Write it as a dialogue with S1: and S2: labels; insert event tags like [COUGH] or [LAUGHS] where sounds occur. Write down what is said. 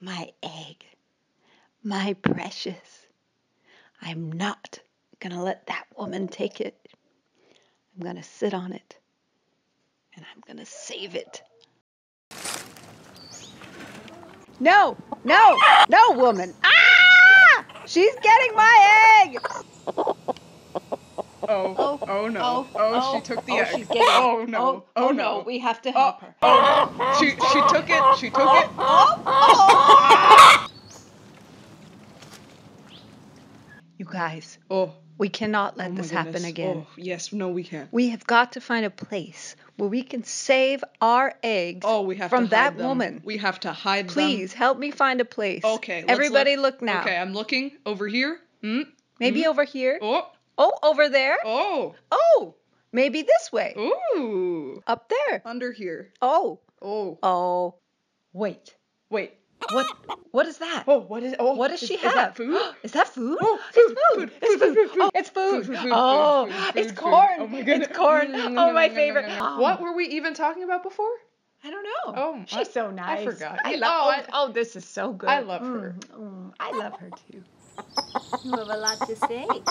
S1: my egg, my precious. I'm not going to let that woman take it. I'm going to sit on it and I'm going to save it. No, no, no, woman. Ah! She's getting my egg. [LAUGHS]
S2: Oh,
S1: Oh,
S2: oh, no.
S1: oh,
S2: Oh,
S1: oh,
S2: she took the
S1: oh,
S2: egg.
S1: she's getting
S2: oh no.
S1: Oh,
S2: Oh,
S1: oh,
S2: no.
S1: no, we have to
S2: Oh,
S1: help her.
S2: oh. She she took it. She took it.
S1: You guys,
S2: Oh.
S1: we cannot let
S2: oh
S1: this happen again.
S2: Oh, yes. No, we can't.
S1: We have got to find a place where we can save our eggs
S2: Oh, we have
S1: from
S2: to
S1: that
S2: them.
S1: woman.
S2: We have to hide them.
S1: Please help me find a place.
S2: Okay.
S1: Everybody
S2: look.
S1: look now.
S2: Okay, I'm looking over here. Hmm.
S1: Maybe
S2: Mhm.
S1: over here.
S2: Oh.
S1: Oh, over there.
S2: Oh.
S1: Oh, maybe this way.
S2: Ooh.
S1: Up there.
S2: Under here.
S1: Oh.
S2: Oh.
S1: Oh. Wait.
S2: Wait.
S1: What what is that?
S2: Oh, what is? Oh,
S1: What does
S2: is-
S1: she
S2: is
S1: have?
S2: that food? [GASPS]
S1: Is that food?
S2: Oh, [GASPS]
S1: It's
S2: food,
S1: food.
S2: food,
S1: It's
S2: food, food, food.
S1: Oh, it's food.
S2: Food, food, food,
S1: oh,
S2: food,
S1: it's
S2: food, food.
S1: corn.
S2: Oh my goodness.
S1: It's corn. Mm, mm, [LAUGHS] oh, mm, my favorite. Oh.
S2: What were we even talking about before?
S1: I don't know.
S2: Oh,
S1: she's
S2: I-
S1: so nice.
S2: forgot.
S1: I
S2: Yeah,
S1: love.
S2: oh,
S1: Oh,
S2: I-
S1: oh, this is so good.
S2: I love her.
S1: Mm, mm, I love her too.
S3: You have a lot to say.